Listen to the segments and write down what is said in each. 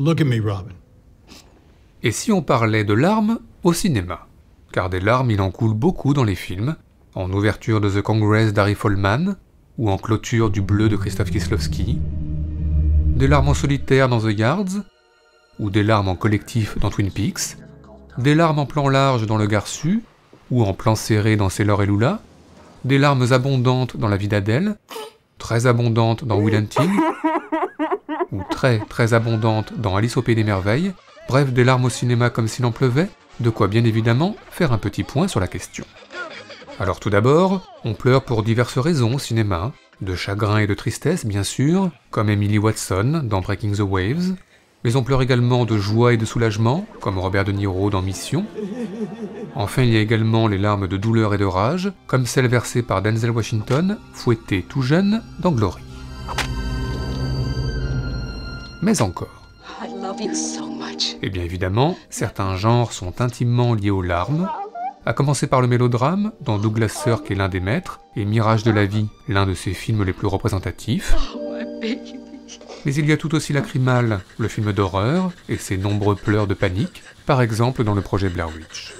Look at me, Robin. Et si on parlait de larmes au cinéma? Car des larmes, il en coule beaucoup dans les films, en ouverture de The Congress d'Harry Follman, ou en clôture du Bleu de Christophe Kieslowski, des larmes en solitaire dans The Yards, ou des larmes en collectif dans Twin Peaks, des larmes en plan large dans Le Garçu, ou en plan serré dans Sailor et Lula, des larmes abondantes dans La vie d'Adèle, très abondantes dans Will Hunting, ou très très abondantes dans Alice au Pays des Merveilles, bref des larmes au cinéma comme s'il en pleuvait, de quoi bien évidemment faire un petit point sur la question. Alors tout d'abord, on pleure pour diverses raisons au cinéma, de chagrin et de tristesse bien sûr, comme Emily Watson dans Breaking the Waves, mais on pleure également de joie et de soulagement, comme Robert De Niro dans Mission. Enfin, il y a également les larmes de douleur et de rage, comme celles versées par Denzel Washington, fouetté tout jeune dans Glory. Mais encore. Et bien évidemment, certains genres sont intimement liés aux larmes, à commencer par le mélodrame, dont Douglas Sirk est l'un des maîtres, et Mirage de la vie, l'un de ses films les plus représentatifs. Mais il y a tout aussi Lacrymal, le film d'horreur, et ses nombreux pleurs de panique, par exemple dans le projet Blair Witch.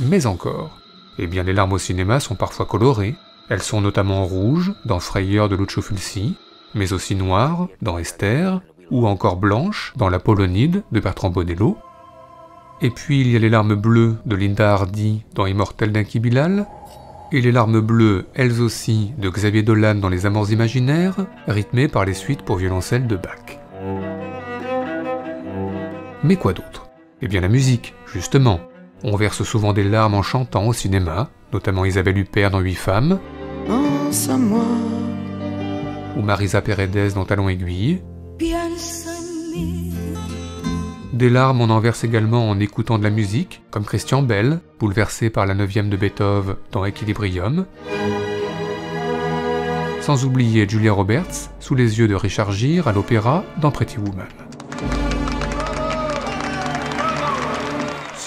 Mais encore, eh bien les larmes au cinéma sont parfois colorées, elles sont notamment rouges dans Frayeur de Lucio Fulci, mais aussi noires dans Esther, ou encore blanches dans La Polonide de Bertrand Bonello. Et puis il y a les larmes bleues de Linda Hardy dans Immortel d'Inki Bilal, et les larmes bleues, elles aussi, de Xavier Dolan dans Les Amants imaginaires, rythmées par les suites pour violoncelle de Bach. Mais quoi d'autre? Eh bien la musique, justement. On verse souvent des larmes en chantant au cinéma, notamment Isabelle Huppert dans Huit femmes, ou Marisa Paredes dans Talon aiguille. Des larmes, on en verse également en écoutant de la musique, comme Christian Bell, bouleversé par la neuvième de Beethoven dans Equilibrium. Sans oublier Julia Roberts, sous les yeux de Richard Gere à l'opéra dans Pretty Woman.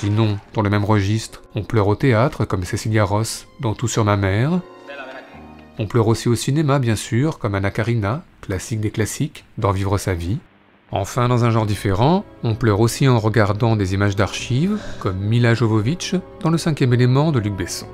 Sinon, dans le même registre, on pleure au théâtre, comme Cecilia Ross dans Tout sur ma mère. On pleure aussi au cinéma, bien sûr, comme Anna Karina, classique des classiques, dans Vivre sa vie. Enfin, dans un genre différent, on pleure aussi en regardant des images d'archives, comme Mila Jovovich dans Le cinquième élément de Luc Besson.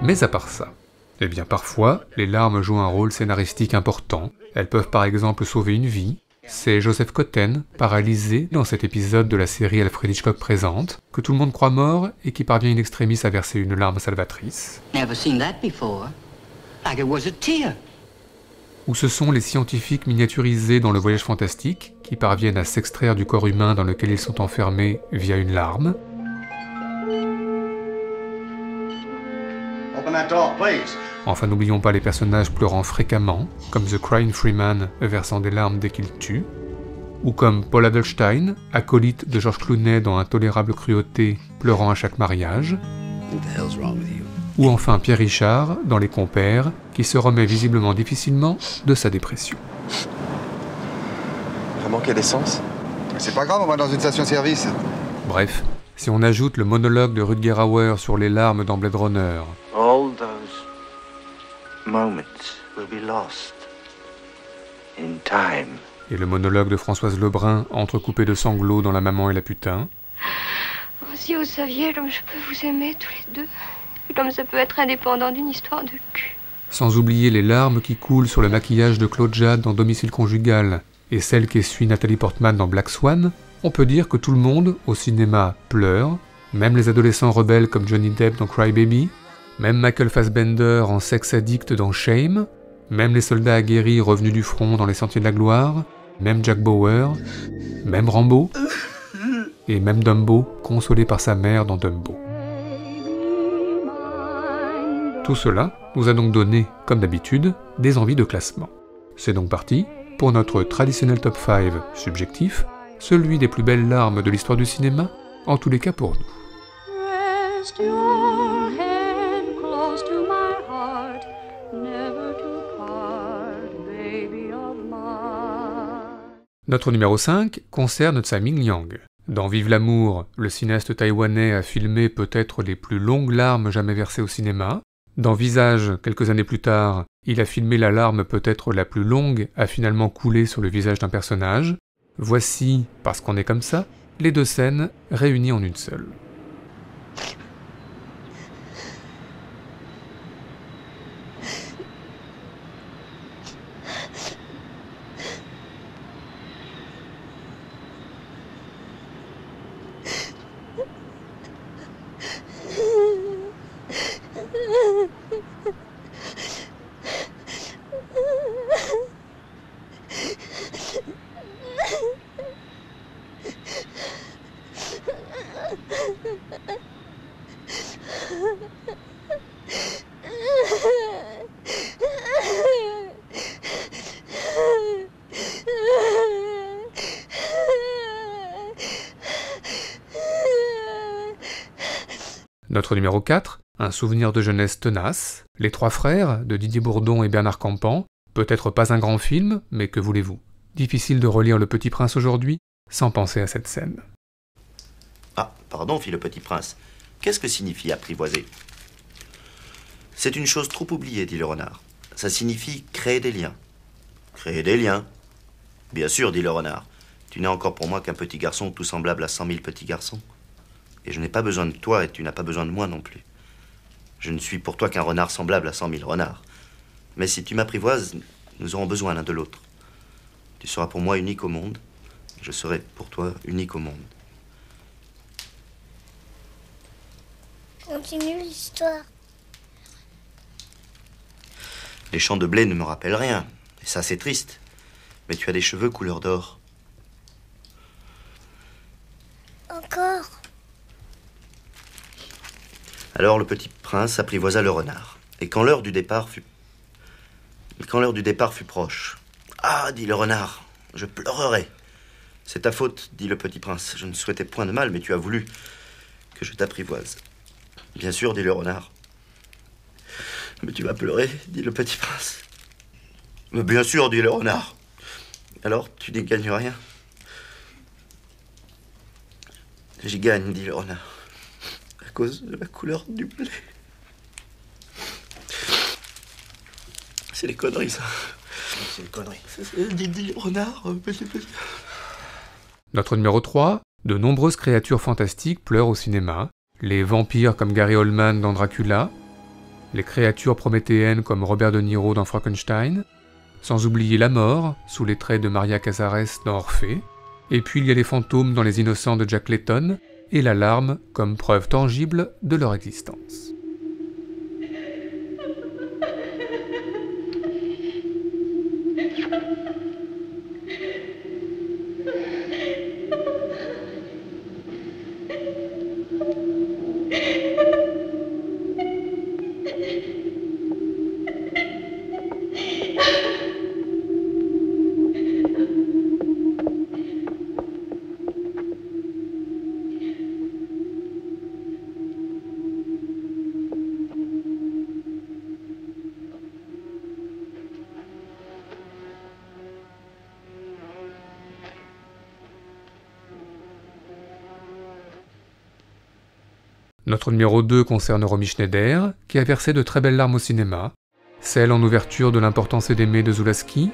Mais à part ça, eh bien parfois, les larmes jouent un rôle scénaristique important. Elles peuvent par exemple sauver une vie. C'est Joseph Cotten, paralysé dans cet épisode de la série Alfred Hitchcock présente, que tout le monde croit mort et qui parvient in extremis à verser une larme salvatrice. Never seen that before. Like it was a tear ou ce sont les scientifiques miniaturisés dans le voyage fantastique qui parviennent à s'extraire du corps humain dans lequel ils sont enfermés via une larme. Enfin, n'oublions pas les personnages pleurant fréquemment, comme The Crying Freeman versant des larmes dès qu'il tue, ou comme Paul Adelstein, acolyte de George Clooney dans Intolérable cruauté, pleurant à chaque mariage ou enfin Pierre Richard dans Les Compères, qui se remet visiblement difficilement de sa dépression. Vraiment qu'il d'essence? C'est pas grave, on va dans une station-service. Bref, si on ajoute le monologue de Rutger Hauer sur les larmes dans Blade Runner, those moments will be lost in time. Et le monologue de Françoise Lebrun, entrecoupé de sanglots dans La Maman et la Putain. Oh, si vous saviez comme je peux vous aimer tous les deux comme ça peut être indépendant d'une histoire de cul. Sans oublier les larmes qui coulent sur le maquillage de Claude Jade dans Domicile conjugal et celle qu'essuie Nathalie Portman dans Black Swan, on peut dire que tout le monde, au cinéma, pleure, même les adolescents rebelles comme Johnny Depp dans Cry Baby, même Michael Fassbender en sex addict dans Shame, même les soldats aguerris revenus du front dans Les Sentiers de la Gloire, même Jack Bauer, même Rambo, et même Dumbo, consolé par sa mère dans Dumbo. Tout cela nous a donc donné, comme d'habitude, des envies de classement. C'est donc parti pour notre traditionnel top 5 subjectif, celui des plus belles larmes de l'histoire du cinéma, en tous les cas pour nous. Notre numéro 5 concerne Tsai Ming Liang. Dans Vive l'amour, le cinéaste taïwanais a filmé peut-être les plus longues larmes jamais versées au cinéma, dans Visage, quelques années plus tard, il a filmé la larme peut-être la plus longue à finalement couler sur le visage d'un personnage. Voici, parce qu'on est comme ça, les deux scènes réunies en une seule. Notre numéro 4, un souvenir de jeunesse tenace, Les Trois Frères de Didier Bourdon et Bernard Campan, peut-être pas un grand film, mais que voulez-vous? Difficile de relire Le Petit Prince aujourd'hui sans penser à cette scène. Ah, pardon, fit le Petit Prince. Qu'est-ce que signifie apprivoiser? C'est une chose trop oubliée, dit le renard. Ça signifie créer des liens. Créer des liens? Bien sûr, dit le renard. Tu n'es encore pour moi qu'un petit garçon tout semblable à cent mille petits garçons. Et je n'ai pas besoin de toi et tu n'as pas besoin de moi non plus. Je ne suis pour toi qu'un renard semblable à cent mille renards. Mais si tu m'apprivoises, nous aurons besoin l'un de l'autre. Tu seras pour moi unique au monde. Je serai pour toi unique au monde. Continue l'histoire. Les champs de blé ne me rappellent rien. Et ça, c'est triste. Mais tu as des cheveux couleur d'or. Encore. Alors le petit prince apprivoisa le renard. Et quand l'heure du départ fut. Quand l'heure du départ fut proche. Ah, dit le renard, je pleurerai. C'est ta faute, dit le petit prince. Je ne souhaitais point de mal, mais tu as voulu que je t'apprivoise. Bien sûr, dit le renard. Mais tu vas pleurer, dit le petit prince. Mais bien sûr, dit le renard. Alors, tu n'y gagnes rien. J'y gagne, dit le renard cause de la couleur du blé. C'est les conneries, ça. C'est une connerie. C'est Didi, renard, petit petit. Notre numéro 3, de nombreuses créatures fantastiques pleurent au cinéma, les vampires comme Gary Oldman dans Dracula, les créatures prométhéennes comme Robert De Niro dans Frankenstein, sans oublier la mort, sous les traits de Maria Casares dans Orphée, et puis il y a les fantômes dans Les Innocents de Jack Layton, et la larme comme preuve tangible de leur existence. Notre numéro 2 concerne Romy Schneider, qui a versé de très belles larmes au cinéma, celle en ouverture de l'importance d'aimer de Zulaski,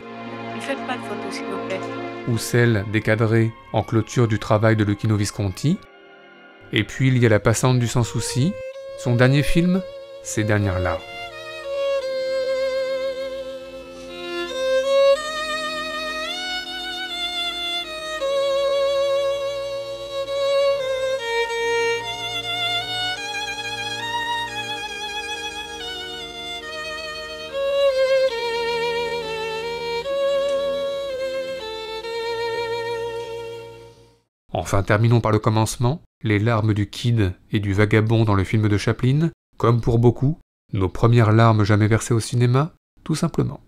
ou celle décadrée en clôture du travail de Lucchino Visconti. Et puis il y a La Passante du Sans Souci, son dernier film, Ses dernières larmes. Enfin, terminons par le commencement, les larmes du kid et du vagabond dans le film de Chaplin, comme pour beaucoup, nos premières larmes jamais versées au cinéma, tout simplement.